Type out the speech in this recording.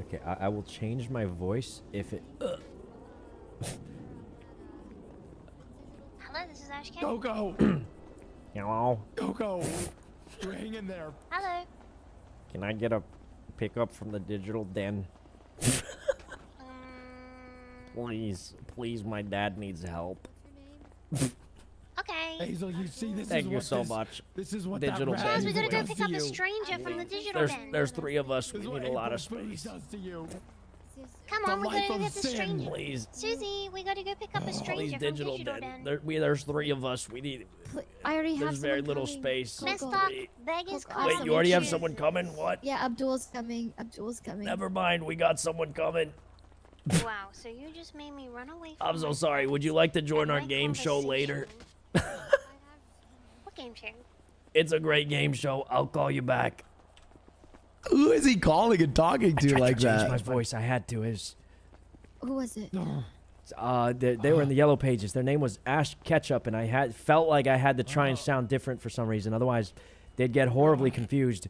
Okay, I, I will change my voice if it. Hello, this is Ashken. Go go. Hello. Go go. You hang in there. Hello. Can I get a pickup from the digital den? Um, Please, please, my dad needs help. Okay. Hazel, you see this Thank is you what so this, much. This is what Digital that den. We gotta go pick up a you. stranger from the digital There's den. there's three of us. We need a lot of space. does to you. Come The on, we life gotta go get the stranger. Please, Susie, we gotta go pick up a please, stranger from digital digital den. den. There, we there's three of us. We need. I already have There's very someone little coming. space. Go, Miss go. Doc, Wait. beg is Wait. Wait, you already have someone coming? What? Yeah, Abdul's coming. Abdul's coming. Never mind. We got someone coming. Wow, so you just made me run away from I'm so sorry. Would you like to join our game show later? Conversation. what game show? It's a great game show. I'll call you back. Who is he calling and talking to Tried like to change that? my voice. I had to. Is Who was it? uh, they, they were in the yellow pages. Their name was Ash Ketchup, and I had felt like I had to try and sound different for some reason. Otherwise, they'd get horribly confused.